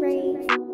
rain.